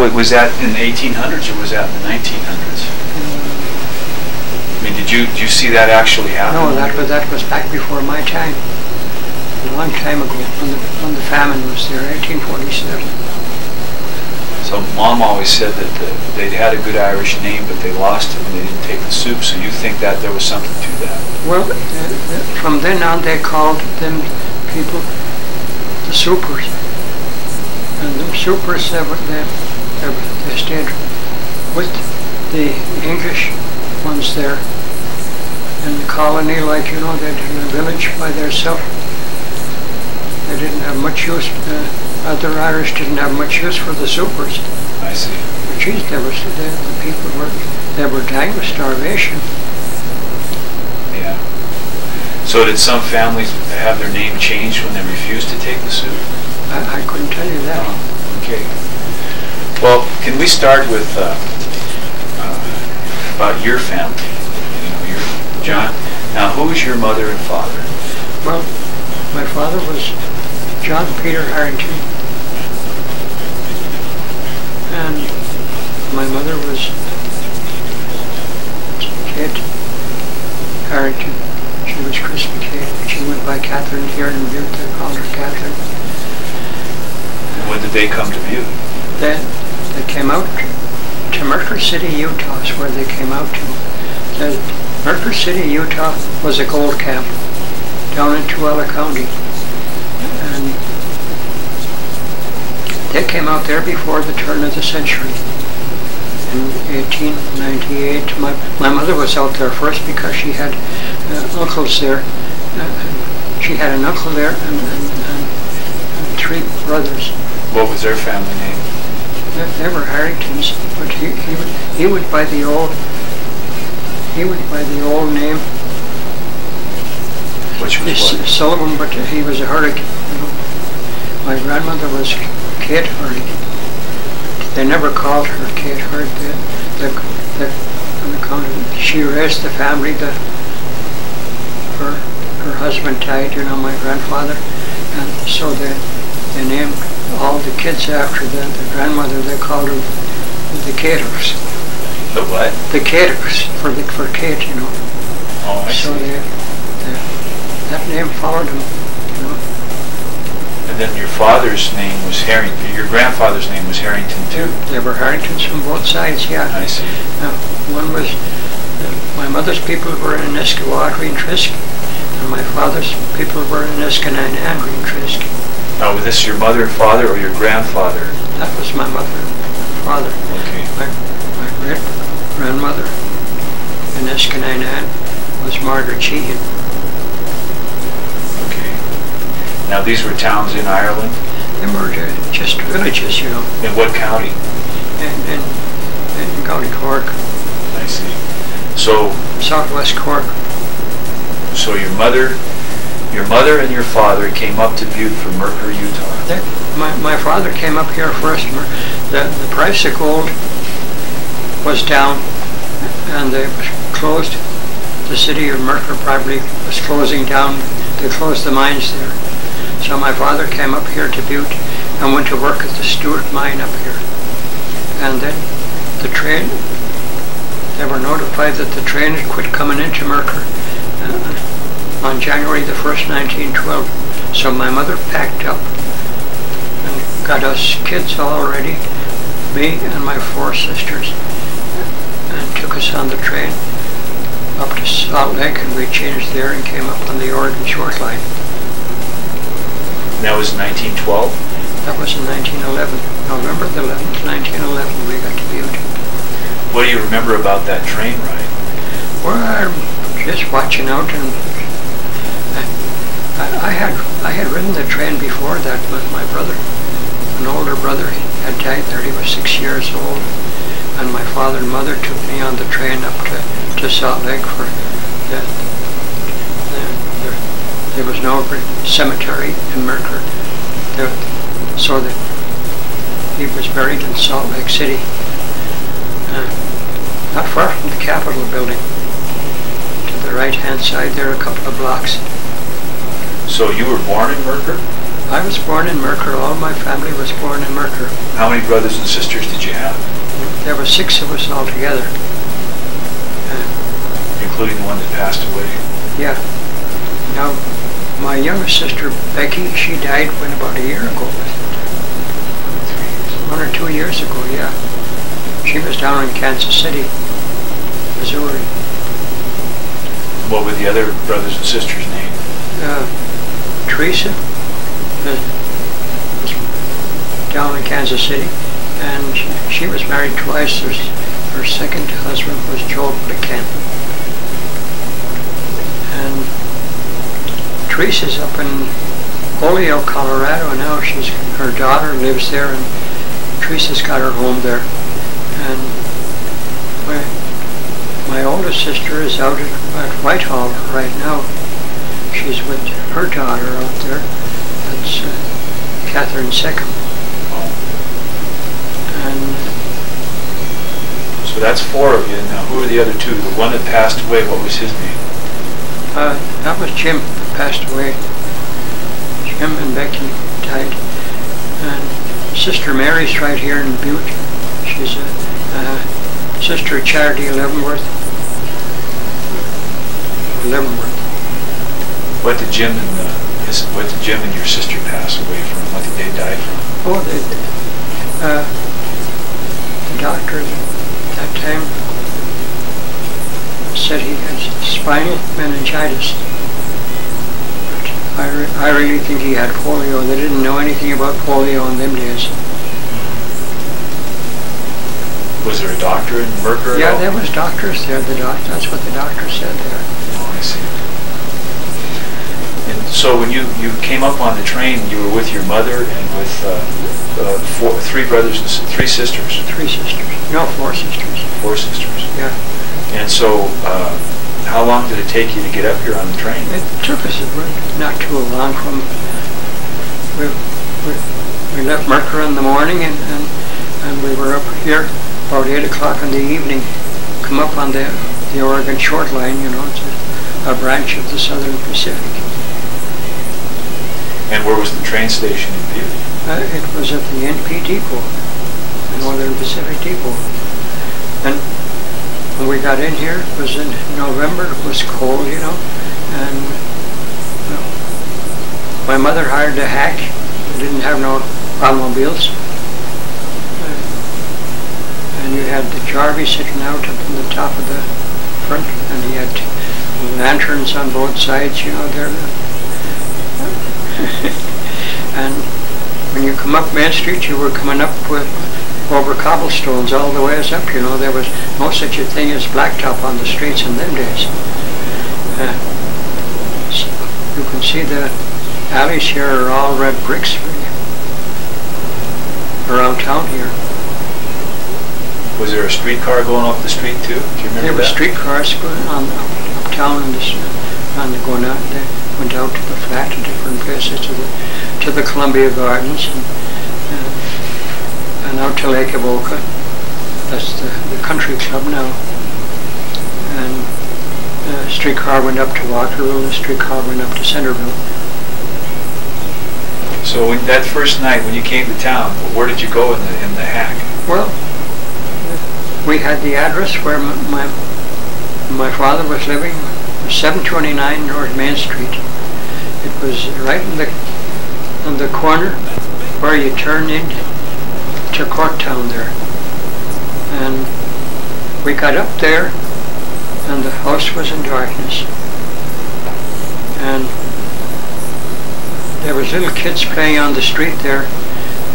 was, was that in the 1800s or was that in the 1900s? I mean, did you, did you see that actually happen? No, that was, that was back before my time. A long time ago, when the, when the famine was there, 1847. So mom always said that the, they'd had a good Irish name, but they lost it and they didn't take the soup. So you think that there was something to that? Well, uh, uh, from then on, they called them people the supers. And the supers, they, were, they, they, were- they with the English ones there in the colony, like, you know, they're in a village by themselves. They didn't have much use, uh, other Irish didn't have much use for the supers. I see. But geez, there was, the, the people were, they were dying of starvation. Yeah. So did some families have their name changed when they refused to take the soup? I, I couldn't tell you that. Oh, Okay. Well, can we start with uh, uh, about your family? You know, your John. Now, who's your mother and father? Well, my father was John Peter Harrington. And my mother was Kate Harrington. She was Crispy Kate. She went by Catherine here in Butte. They called her Catherine. When did they come to Butte? Then they came out to Mercur City, Utah is where they came out to. The City, Utah was a gold camp down in Tooele County. And they came out there before the turn of the century. In 1898, my, my mother was out there first because she had uh, uncles there. Uh, she had an uncle there and, and, and three brothers. What was their family name? They, they were Harringtons, but he, he, he went by the old, he went by the old name, Which was S- what? Sullivan, but he was a Hurricane. You know. My grandmother was Kate Hurricane. They never called her Kate Hurd. They, they, they, on account of, she raised the family, the, her, her husband died, you know, my grandfather, and so they, they named all the kids after the, the grandmother, they called them the Caters. The what? The Caters, for the, for Kate, you know. Oh, I So see. they, they, that name followed them, you know. And then your father's name was Harrington. Your grandfather's name was Harrington too. They were Harringtons from both sides, yeah. I see. Now, one was, uh, my mother's people were in Niskawadry and Trisk, and my father's people were in Niskanine and Green Trisk. Now, was this your mother and father or your grandfather? That was my mother and father. Okay. My, my great grandmother in Niskanine was Margaret Sheehan. Okay. Now, these were towns in Ireland. They were uh, just villages, you know, In what county? in, in, in County Cork, I see. So, southwest Cork. so your mother, your mother and your father came up to Butte from Mercur, Utah. That, my, my father came up here first. The, the price of gold was down and they closed. The city of Mercur probably was closing down. They closed the mines there. So my father came up here to Butte and went to work at the Stewart mine up here. And then the train, they were notified that the train had quit coming into Mercur uh, on January the 1st, 1912. So my mother packed up and got us kids all ready, me and my four sisters, and took us on the train up to Salt Lake, and we changed there and came up on the Oregon Short Line. And that was 1912. That was in 1911, November the 11th, 1911, we got to Butte. What do you remember about that train ride? Well, just watching out, and I, had I had ridden the train before that with my brother. An older brother had died there. He was six years old, and my father and mother took me on the train up to, to Salt Lake for the, the, the there was no cemetery in. There, so that he was buried in Salt Lake City, uh, not far from the Capitol building. To the right-hand side there, a couple of blocks. So you were born in Mercur? I was born in Mercur. All my family was born in Mercur. How many brothers and sisters did you have, There were six of us altogether. including the one that passed away? Yeah. Now, my younger sister Becky, she died when about a year ago. One or two years ago, yeah. She was down in Kansas City, Missouri. What were the other brothers and sisters' names? Uh, Teresa was down in Kansas City, and she, was married twice. Her, her second husband was Joe McCann. And Teresa's up in Holyoke, Colorado and now. She's her daughter lives there, and Teresa's got her home there. And my my oldest sister is out at, at Whitehall right now. She's with her daughter out there. That's uh, Catherine Seckham. And So that's four of you. Now, who are the other two? The one that passed away, what was his name? uh, that was Jim passed away. Jim and Becky died. And Sister Mary's right here in Butte. She's a, uh, Sister of Charity Leavenworth. Leavenworth. What did Jim and uh, his, what did Jim and your sister pass away from? What did they die from? Oh, the, uh, the doctor that time said he had spinal meningitis. But I, re- I really think he had polio. They didn't know anything about polio in them days. Was there a doctor in Mercur at Yeah, there was doctors there. The doc, that's what the doctor said there. Oh, I see. So when you, you came up on the train, you were with your mother and with uh, uh, four, three brothers and three sisters, Three sisters. No, four sisters. four sisters. Yeah. And so, uh, how long did it take you to get up here on the train? It took us not too long from, we, we, we left Mercur in the morning and, and, and we were up here about eight o'clock in the evening, come up on the, the Oregon Short Line, you know, it's a, a branch of the Southern Pacific. And where was the train station in Butte? Uh, it was at the NP Depot, the Northern Pacific Depot. And when we got in here, it was in November, it was cold, you know, and you know, my mother hired a hack. We didn't have no automobiles. Uh, And you had the Jarvie sitting out up in the top of the front, and he had lanterns on both sides, you know, there. And when you come up Main Street, you were coming up with over cobblestones all the ways up. You know, there was no such a thing as blacktop on the streets in them days. Uh, so you can see the alleys here are all red bricks around town here. Was there a streetcar going up the street too? Do you remember There were streetcars going on up, uptown and this, on the going out. They went out to the flat to different places to the to the Columbia Gardens and, uh, and out to Lake Avoca. That's the, the country club now. And the streetcar went up to Waterville. The streetcar went up to Centerville. So when, that first night when you came to town, where did you go in the in the hack? Well, we had the address where my my father was living, 729 North Main Street. It was right in the on the corner where you turn into to Corktown there. And we got up there, and the house was in darkness. And there was little kids playing on the street there,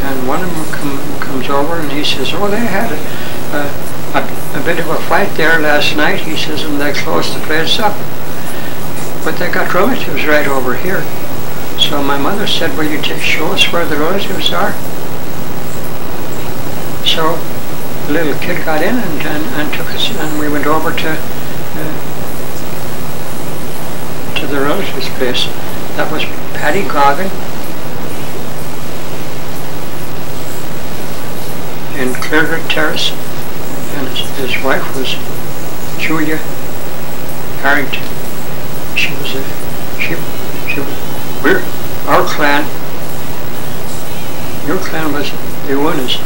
and one of them come, comes over and he says, "Oh, they had a, a, a, a bit of a fight there last night." He says, "and they closed the place up, but they got relatives right over here." So my mother said, "Will you show us where the relatives are?" So the little kid got in and, and, and took us, and we went over to uh, to the relatives' place. That was Patty Goggin in Clearwood Terrace, and his, his wife was Julia Harrington. She was a we're our clan Your clan was the Winners,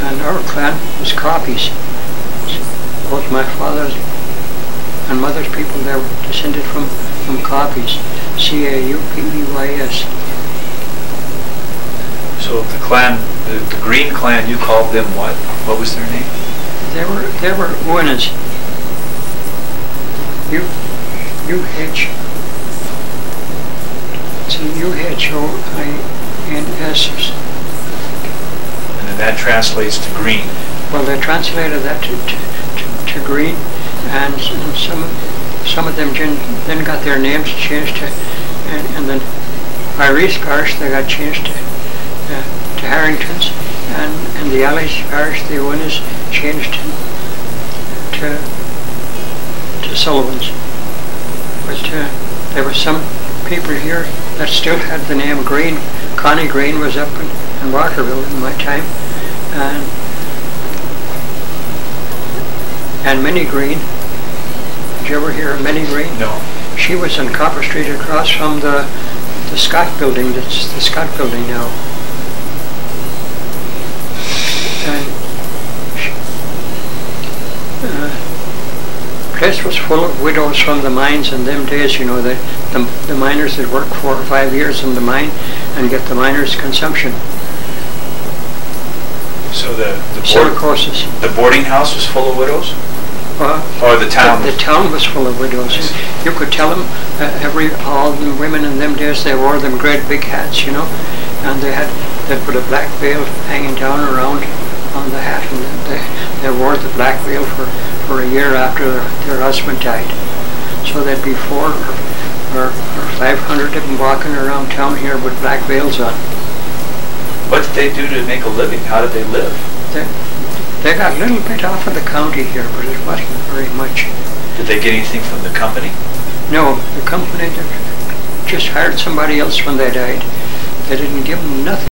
and our clan was Copies. Both my father's and mother's people, they were descended from, from Copies. C-A-U-P-E-Y-S. So the clan, the, the Green clan, you called them what? What was their name? They were, they were Winners. U, U-H. It's a U-H-O-I-N-S. And then that translates to green. Well, they translated that to, to, to, to green, and and some, some of them then got their names changed to, and, and then Irish parish, they got changed to, uh, to Harringtons, and in the Alice parish, the one is changed to, to, to Sullivan's. But, uh, there were some people here that still had the name Green. Connie Green was up in, in Walkerville in my time, and and Minnie Green. Did you ever hear of Minnie Green? No. She was on Copper Street across from the, the Scott Building, that's the Scott Building now. Place was full of widows from the mines in them days, you know, the, the, the miners that work four or five years in the mine and get the miners' consumption, So the, the board, silicosis. the boarding house was full of widows? Uh, Or the town? The, the town was full of widows. You could tell them, uh, every, all the women in them days, they wore them great big hats, you know, and they had, they put a black veil hanging down around on the hat, and they, they wore the black veil for, for a year after their, husband died. So there'd be four or, or, or five hundred of them walking around town here with black veils on. What did they do to make a living? How did they live? They, they got a little bit off of the county here, but it wasn't very much. Did they get anything from the company? No, the company just hired somebody else when they died. They didn't give them nothing.